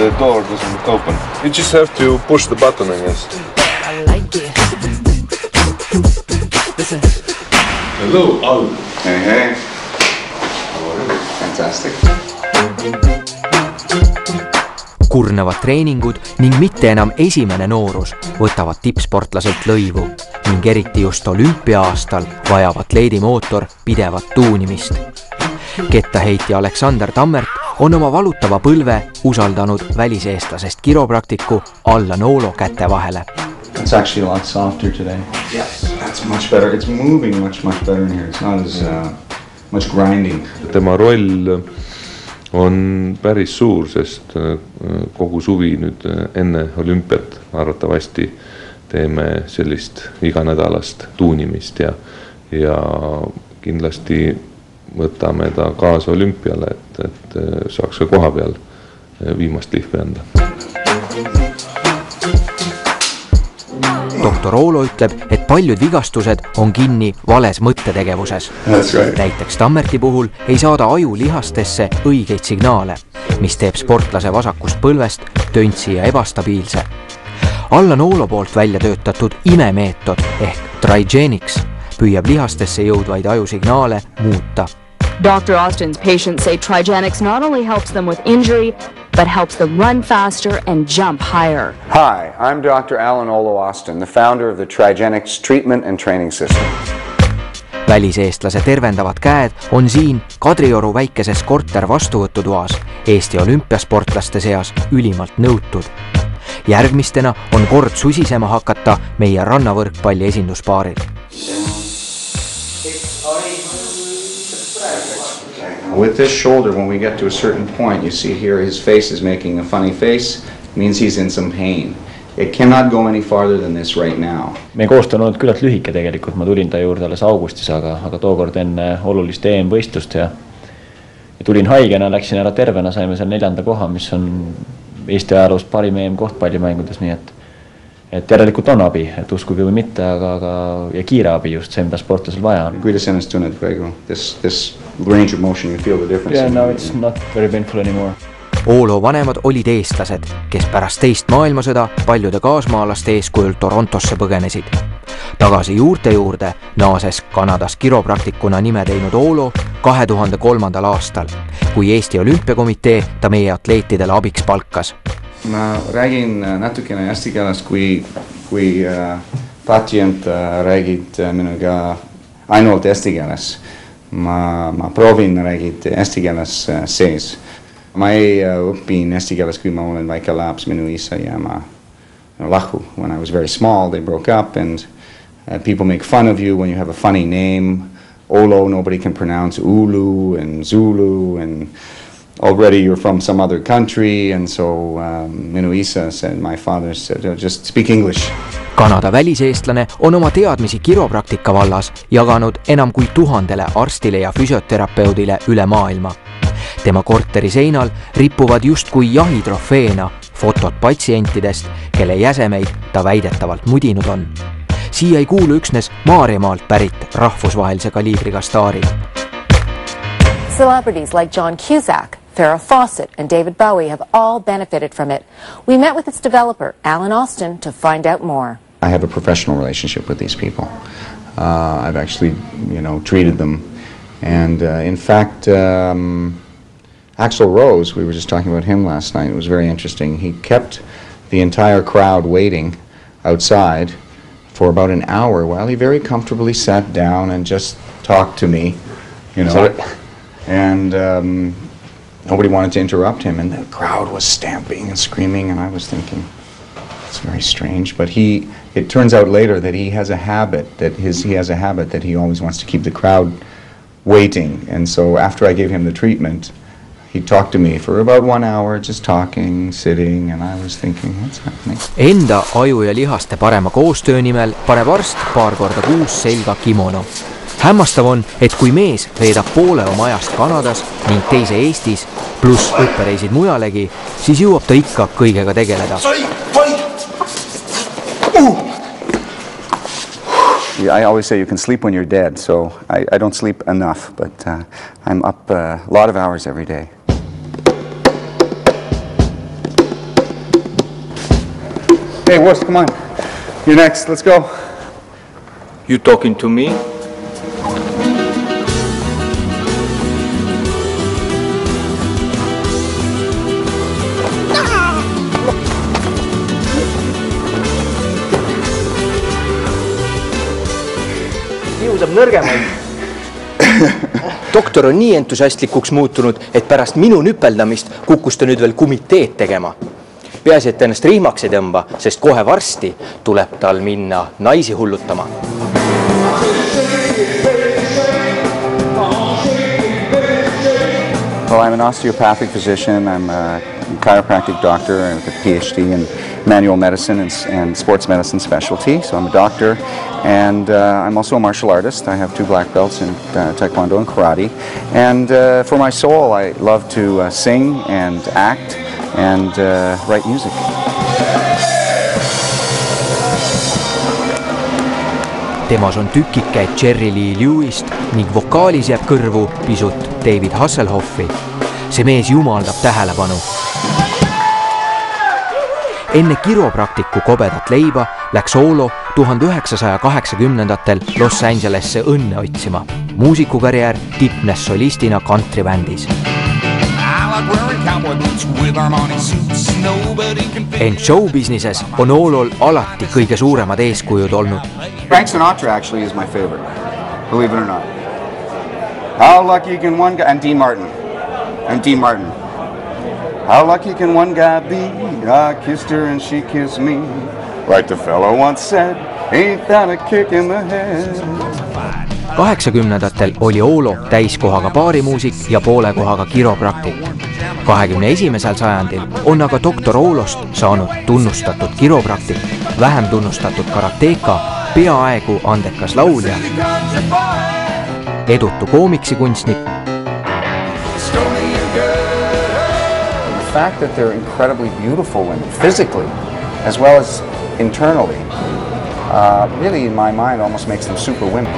the door doesn't open. You just have to push the button, I guess. I like it. Listen. Hello, Al. Hey, hey. Fantastic. Kurnavad treeningud ning mitte enam esimene noorus võtavad tippsportlaselt lõivu ning eriti just olümpia-aastal vajab atleedi mootor pidevat tuunimist. kettaheitja Aleksander Tammert on oma valutava põlve usaldanud väliseestlasest kiropraktiku Allan Oolo käte vahele. It's actually a lot softer today. Yes. That's much better. It's moving much, much better in here. It's not as uh, much grinding. tema roll on päris suur, sest äh, kogu suvi nüüd äh, enne olümpiat arvatavasti teeme sellist iganädalast tuunimist ja, ja kindlasti võtame ta kaasa olümpiale, et, et äh, saaks ka koha peal viimast lihvi anda. Doktor Oolo ütleb, et paljud vigastused on kinni vales mõttetegevuses. Right. näiteks Tammerti puhul ei saada aju lihastesse õigeid signaale, mis teeb sportlase vasakust põlvest töntsi ja ebastabiilse. Allan Oolo poolt välja töötatud imemeetod ehk Trigenics püüab lihastesse jõudvaid ajusignaale muuta Dr. Austin's patients say Trigenics not only helps them with injury, but helps them run faster and jump higher. Hi, I'm Dr. Alan Olo Austin, the founder of the Trigenics Treatment and Training System. väliseestlase tervendavad käed on siin Kadrioru väikeses korter vastuvõtutoas Eesti olümpiasportlaste seas ülimalt nõutud. järgmistena on kord susisema hakata meie rannavõrkpalli esinduspaaril With this shoulder, when we get to a certain point, you see here his face is making a funny face, means he's in some pain. It cannot go any farther than this right now. meie koostöö on olnud küllalt lühike tegelikult, ma tulin ta juurde alles augustis, aga, aga tookord enne olulist EM-võistlust ja ja tulin haigena, läksin ära tervena, saime seal neljanda koha, mis on Eesti ajaloos parim EM-koht pallimängudes, nii et et järelikult on abi, et uskuge või mitte, aga, aga ja kiire abi just see, mida sportlasel vaja on. kuidas ennast tunned praegu? This, this range of motion, you feel the difference? Yeah, no it's not very painful anymore. Oolo vanemad olid eestlased, kes pärast teist maailmasõda paljude kaasmaalaste eeskujul Torontosse põgenesid. tagasi juurte juurde naases Kanadas kiropraktikuna nime teinud Oolo kahe tuhande kolmandal aastal, kui Eesti Olümpiakomitee ta meie atleetidele abiks palkas. ma räägin natukene eesti keeles, kui, kui äh, patsient äh, räägib äh, minuga ainult eesti keeles. Ma, ma proovin räägida eesti keeles äh, sees. ma ei äh, õppinud eesti keeles, kui ma olen väike laps, minu isa ja ema lahku. When I was very small, they broke up and uh, people make fun of you when you have a funny name. Olo, nobody can pronounce Ulu and Zulu and already you're from some other country and so um, minu isa said, my father said, "Oh, just speak English. Kanada väliseestlane on oma teadmisi kiropraktika vallas jaganud enam kui tuhandele arstile ja füsioterapeudile üle maailma. tema korteri seinal ripuvad justkui jahitrofeena fotod patsientidest, kelle jäsemeid ta väidetavalt mudinud on. siia ei kuulu üksnes Maarjamaalt pärit rahvusvahelise kaliibriga staarid. Celebrities like John Cusack, Farrah Fawcett, and David Bowie have all benefited from it. We met with its developer, Alan Austin, to find out more. I have a professional relationship with these people. Uh, I've actually, you know, treated them. And uh, in fact, um, Axel Rose, we were just talking about him last night, it was very interesting. He kept the entire crowd waiting outside for about an hour while he very comfortably sat down and just talked to me, you know. And um, nobody wanted to interrupt him, and the crowd was stamping and screaming, and I was thinking, it's very strange. But he, it turns out later that he has a habit that his he has a habit that he always wants to keep the crowd waiting. And so after I gave him the treatment, he talked to me for about one hour, just talking, sitting, and I was thinking, what's happening? Enda aju ja lihaste parema koostöö nimel paneb arst paar korda kuus selga kimono. Hämmastav on, et kui mees veedab poole oma ajast Kanadas ning teise Eestis, pluss õppereisid mujalegi, siis jõuab ta ikka kõigega tegeleda. I always say you can sleep when you're dead, so I, I don't sleep enough, but uh, I'm up uh, a lot of hours every day. Hey, Wurst, come on. You're next. Let's go. You talking to me? Kiusab nõrgemaid. doktor on nii entusiastlikuks muutunud, et pärast minu nüpeldamist kukkus ta nüüd veel kumiteed tegema. peaasi, et ennast rihmaks ei tõmba, sest kohe varsti tuleb tal minna naisi hullutama Well, I'm an osteopathic physician. I'm a chiropractic doctor with a PhD in manual medicine and, and sports medicine specialty. So I'm a doctor, and uh, I'm also a martial artist. I have two black belts in uh, Taekwondo and Karate. And uh, for my soul, I love to uh, sing and act and uh, write music. temas on Jerry Lee Lewist ning vokaalis jääb kõrvu pisut David Hasselhoffi. see mees jumaldab tähelepanu. enne kiropraktiku kobedat leiba läks Oolo tuhande üheksasaja kaheksakümnendatel Los Angelesse õnne otsima. muusikukarjäär tipnes solistina kantribändis ent showbusinesses on Oolol alati kõige suuremad eeskujud olnud. Frank Sinatra actually is my favorite, believe it or not. How lucky can one guy, and Dean Martin, and Dean Martin. How lucky can one guy be? I kissed her and she kissed me. Like the fellow once said, ain't that a kick in the head? kaheksakümnendatel oli Oolo täiskohaga baarimuusik ja poole kohaga kiropraktik. kahekümne esimesel sajandil on aga doktor Oolost saanud tunnustatud kiropraktik, vähem tunnustatud karateeka, peaaegu andekas laulja, edutu koomiksikunstnik. The fact that they're incredibly beautiful women, physically, as well as internally, uh, really in my mind almost makes them super women.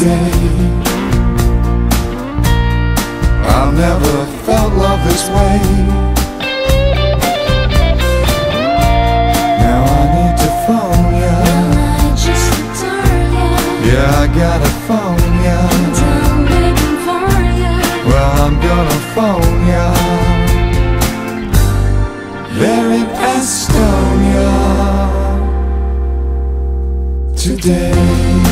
day. I never felt love this way. Now I need to phone ya. Yeah, I gotta phone ya. Well, I'm gonna phone ya. There in Estonia Today.